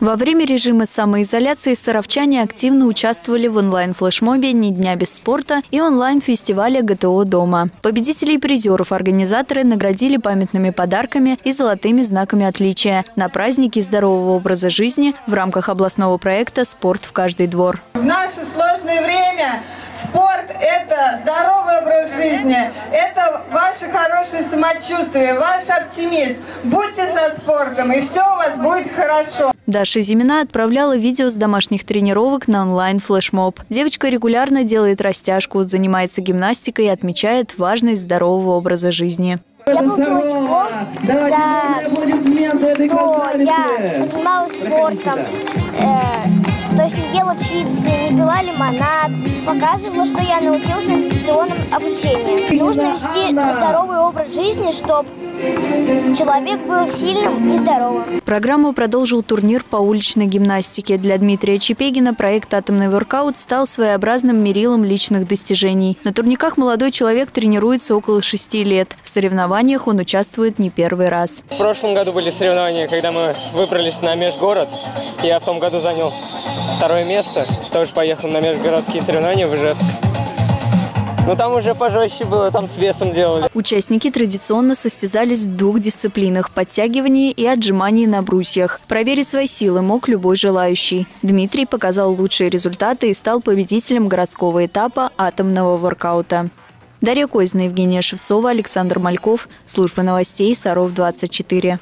Во время режима самоизоляции саровчане активно участвовали в онлайн-флешмобе «Ни дня без спорта» и онлайн-фестивале ГТО «Дома». Победителей и призеров организаторы наградили памятными подарками и золотыми знаками отличия на праздники здорового образа жизни в рамках областного проекта «Спорт в каждый двор». В наше сложное время спорт – это здоровый образ жизни, это ваше хорошее самочувствие, ваш оптимизм. Будьте со спортом, и все у вас будет хорошо. Даша Зимина отправляла видео с домашних тренировок на онлайн-флешмоб. Девочка регулярно делает растяжку, занимается гимнастикой и отмечает важность здорового образа жизни. Я получила диплом за что я занималась спортом, э, то есть не ела чипсы, не пила лимонад, показывала, что я научилась на дистанционном обучении. Нужно вести здоровый образ жизни, чтобы человек был сильным и здоровым. Программу продолжил турнир по уличной гимнастике. Для Дмитрия Чепегина проект «Атомный воркаут» стал своеобразным мерилом личных достижений. На турниках молодой человек тренируется около шести лет. В соревнованиях он участвует не первый раз. В прошлом году были соревнования, когда мы выбрались на межгород. Я в том году занял второе место. Тоже поехал на межгородские соревнования в Ижевск. Но там уже пожестче было, там с весом делали. Участники традиционно состязались в двух дисциплинах – подтягивании и отжимании на брусьях. Проверить свои силы мог любой желающий. Дмитрий показал лучшие результаты и стал победителем городского этапа атомного воркаута. Дарья Козина, Евгения Шевцова, Александр Мальков. Служба новостей Саров 24.